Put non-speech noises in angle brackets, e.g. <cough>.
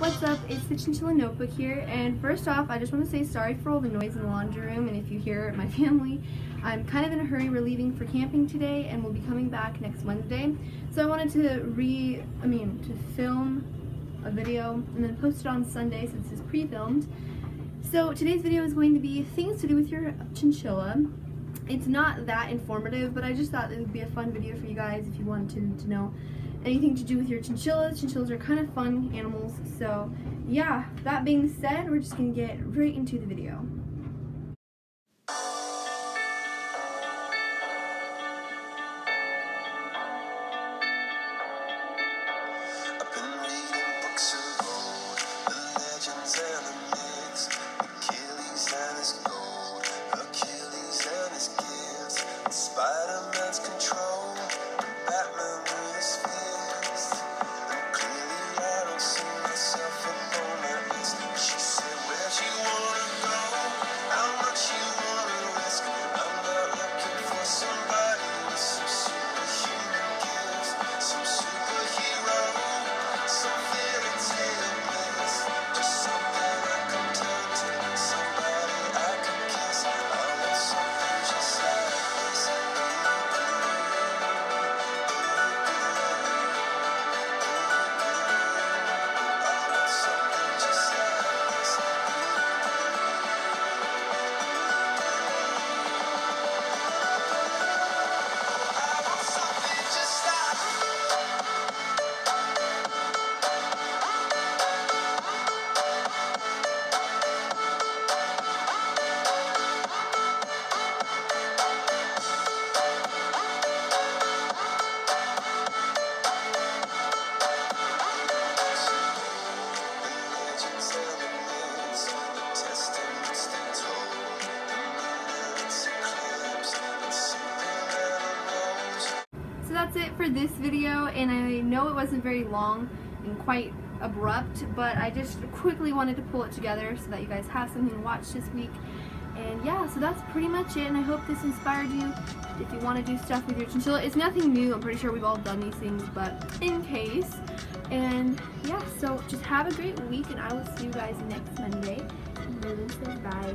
What's up? It's the Chinchilla Notebook here, and first off, I just want to say sorry for all the noise in the laundry room, and if you hear my <laughs> family, I'm kind of in a hurry. We're leaving for camping today, and we'll be coming back next Wednesday. So I wanted to re, I mean, to film a video and then post it on Sunday since it's pre-filmed. So today's video is going to be things to do with your chinchilla. It's not that informative, but I just thought it would be a fun video for you guys if you wanted to, to know anything to do with your chinchillas. Chinchillas are kind of fun animals. So yeah, that being said, we're just gonna get right into the video. That's it for this video, and I know it wasn't very long and quite abrupt, but I just quickly wanted to pull it together so that you guys have something to watch this week. And yeah, so that's pretty much it, and I hope this inspired you if you want to do stuff with your chinchilla. It's nothing new, I'm pretty sure we've all done these things, but in case. And yeah, so just have a great week, and I will see you guys next Monday. And bye.